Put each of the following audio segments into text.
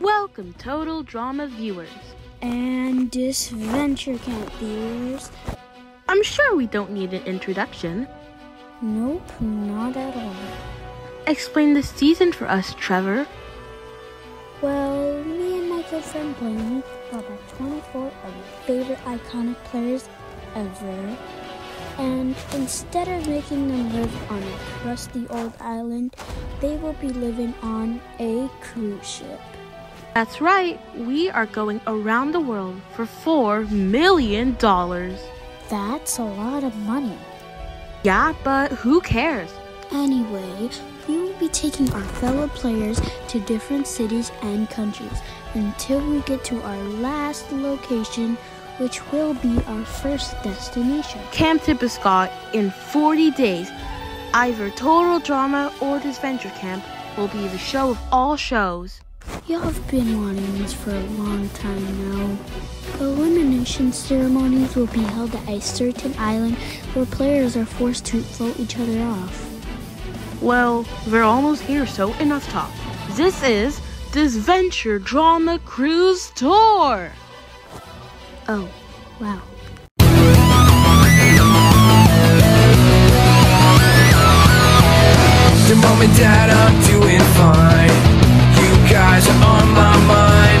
Welcome, Total Drama viewers. And Disventure Camp viewers. I'm sure we don't need an introduction. Nope, not at all. Explain the season for us, Trevor. Well, me and my good friend Blaney brought back 24 of our favorite iconic players ever. And instead of making them live on a crusty old island, they will be living on a cruise ship. That's right, we are going around the world for $4 million. That's a lot of money. Yeah, but who cares? Anyway, we will be taking our fellow players to different cities and countries until we get to our last location, which will be our first destination. Camp Tibiscot in 40 days. Either Total Drama or Disventure Camp will be the show of all shows. Y'all have been wanting this for a long time now. The elimination ceremonies will be held at a certain island where players are forced to vote each other off. Well, we're almost here, so enough talk. This is Disventure Drama Cruise Tour! Oh, wow. The mom and dad, I'm doing fine. Guys are on my mind.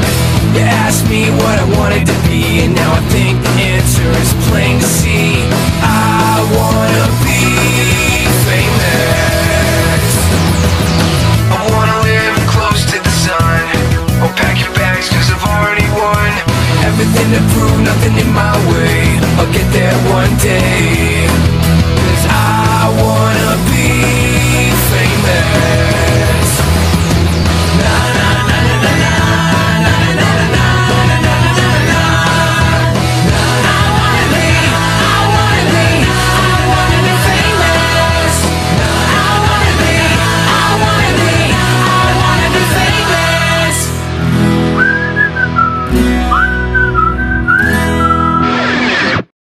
You asked me what I wanted to be, and now I think the answer is plain to see. I wanna be famous. I wanna live close to the sun. Oh, pack your bags, cause I've already won. Everything to prove, nothing in